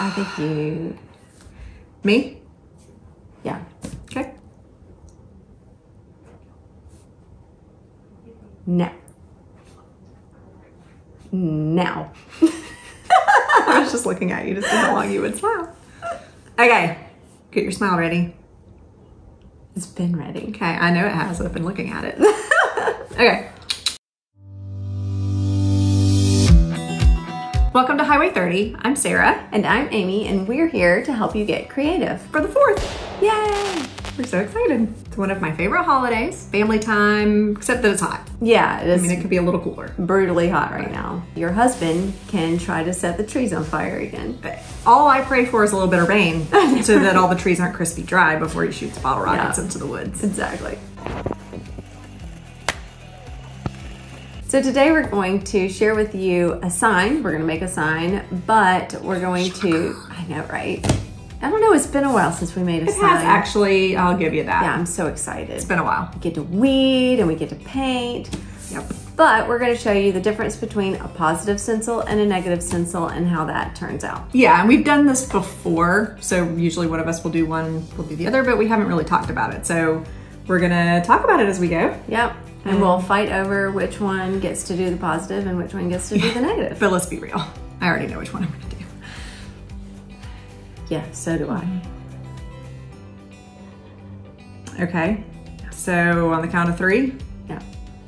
I think you. Me? Yeah. Okay. Now. Now. I was just looking at you to see how long you would smile. Okay. Get your smile ready. It's been ready. Okay, I know it has. I've been looking at it. okay. Welcome to Highway 30. I'm Sara. And I'm Amy, and we're here to help you get creative. For the 4th. Yay! We're so excited. It's one of my favorite holidays. Family time, except that it's hot. Yeah, it I mean, it could be a little cooler. brutally hot right now. Your husband can try to set the trees on fire again. But all I pray for is a little bit of rain so that all the trees aren't crispy dry before he shoots bottle rockets Yeah. into the woods. Exactly. So today we're going to share with you a sign. We're going to make a sign, but we're going to, I know, right? I don't know, it's been a while since we made a It sign. has actually, I'll give you that. Yeah, I'm so excited. It's been a while. We get to weed and we get to paint. Yep. But we're going to show you the difference between a positive stencil and a negative stencil and how that turns out. Yeah, and we've done this before. So usually one of us will do one, we'll do the other, but we haven't really talked about it. So we're gonna talk about it as we go. Yep. And we'll fight over which one gets to do the positive and which one gets to do the negative. But let's be real. I already know which one I'm gonna do. Yeah, so do I. Okay. So on the count of three. Yeah.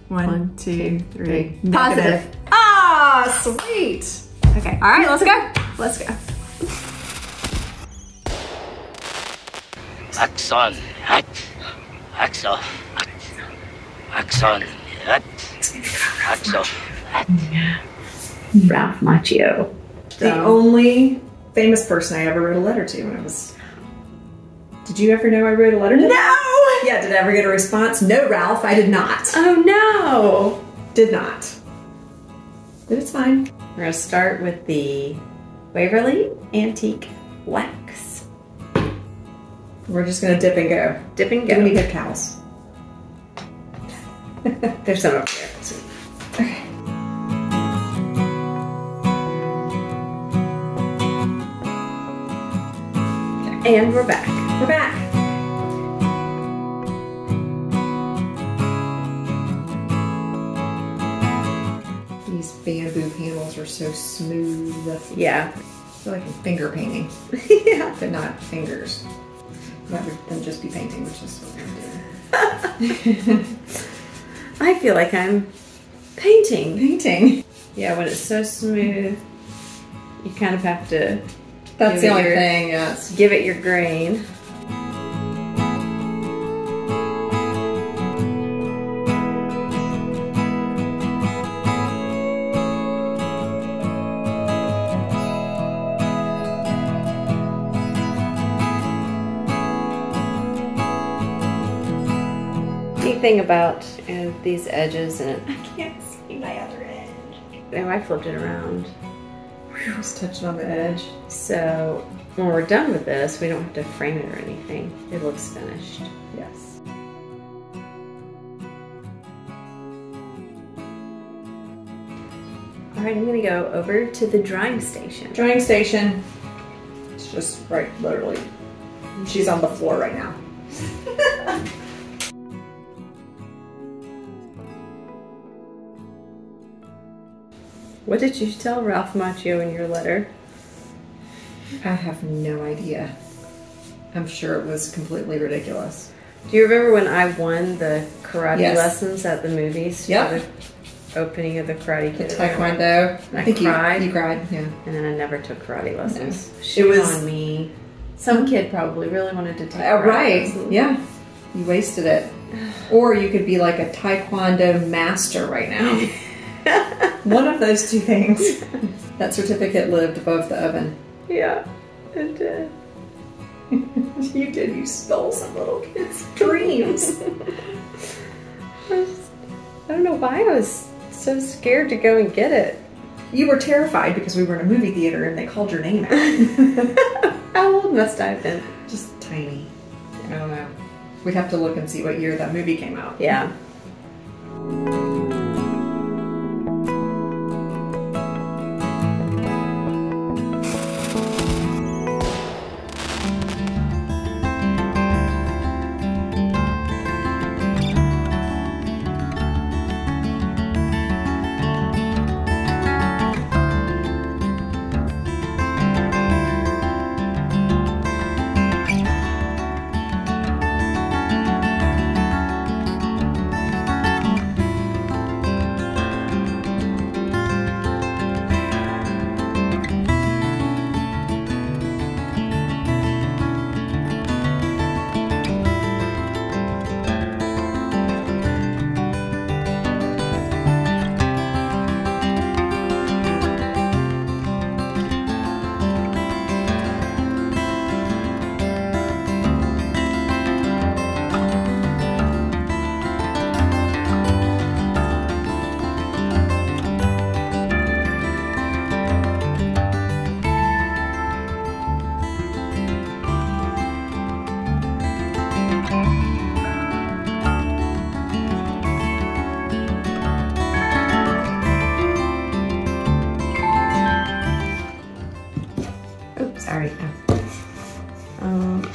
One, One, two, two, three. three. Positive. Ah, sweet. Okay. All right, let's go. Let's go. Axon, hat, axo, axon, hat, axo, hat. Ralph Macchio. The only famous person I ever wrote a letter to when I was. Did you ever know I wrote a letter to? No! Yeah, did I ever get a response? No, Ralph, I did not. Oh no! Did not. But it's fine. We're gonna start with the Waverly Antique Wax. We're just gonna dip and go. Dip and Give me go. good cows. There's some over there. Okay. And we're back. We're back. These bamboo panels are so smooth. Yeah. feel like finger painting, yeah. but not fingers. Rather than just be painting, which is what I'm doing. I feel like I'm painting. painting. Yeah, when it's so smooth, you kind of have to That's the only your- thing, yes. give it your grain. Thing about these edges, and I can't see my other edge. Oh, I flipped it around. We just touching on the edge. So when we're done with this, we don't have to frame it or anything. It looks finished. Yes. All right, I'm gonna go over to the drying station. Drying station. It's just right, literally. She's on the floor right now. What did you tell Ralph Macchio in your letter? I have no idea. I'm sure it was completely ridiculous. Do you remember when I won the karate Yes. lessons at the movies? The opening of the Karate The Kid. taekwondo. I think cried. You, you cried, yeah. And then I never took karate lessons. No. Shame It was- on me. Some kid probably really wanted to take Oh, karate right. lessons. Yeah. You wasted it. Or you could be like a taekwondo master right now. One of those two things. That certificate lived above the oven. Yeah, it did. you did. You stole some little kid's dreams. I I don't know why I was so scared to go and get it. you were terrified because we were in a movie theater and they called your name out. How old must I have been? Just tiny. I don't know. We'd have to look and see what year that movie came out. Yeah.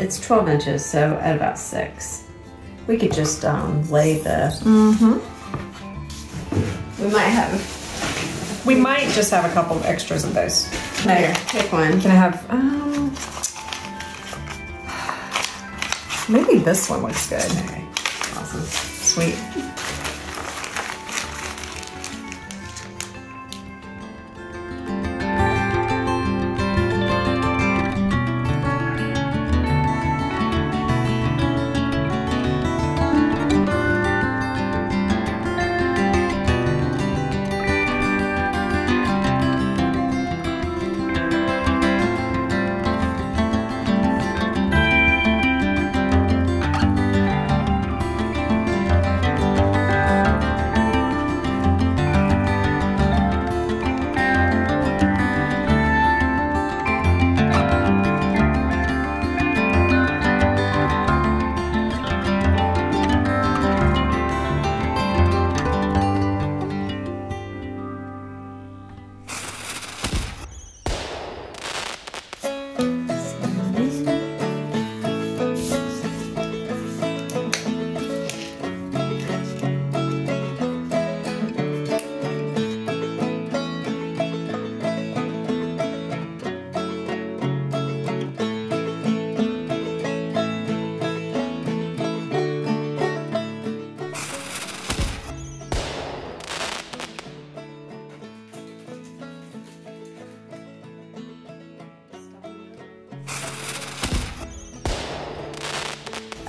It's 12 inches, so at about six. We could just um, lay the. Mm-hmm. We might have. We might just have a couple of extras of those. Here, pick one. Can I have, um, maybe this one looks good. Okay. Awesome. Sweet.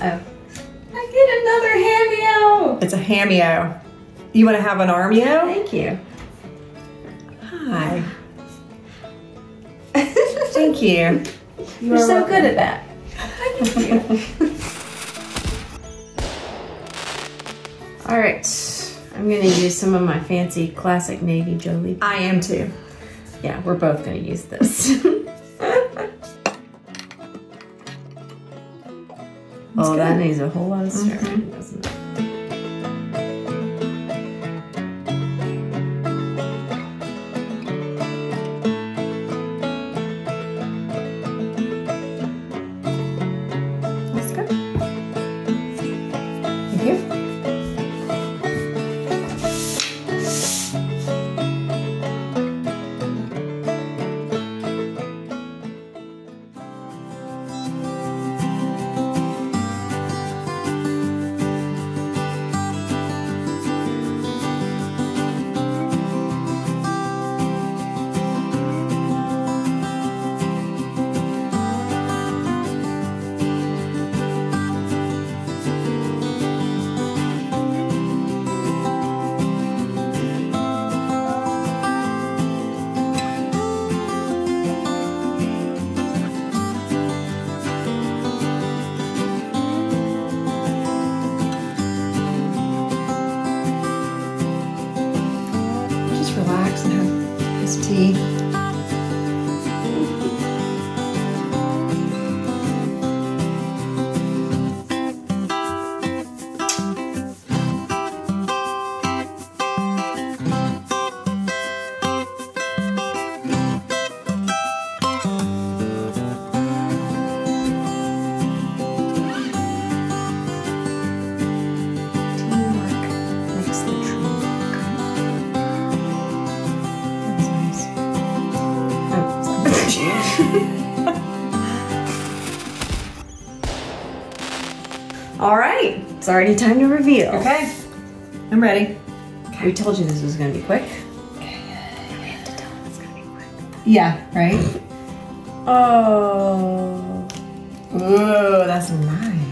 Oh. I get another hameo. It's a hameo. You want to have an armeo? Thank you. Hi. Thank you. You're so good at that. All right. I'm gonna use some of my fancy classic navy Jolie. I am too. Yeah, we're both gonna use this. oh, that needs a whole lot of mm-hmm. stirring, doesn't it? All right, it's already time to reveal. Okay, I'm ready. We told you this was gonna be quick. Yeah, right? Oh. Ooh, that's nice.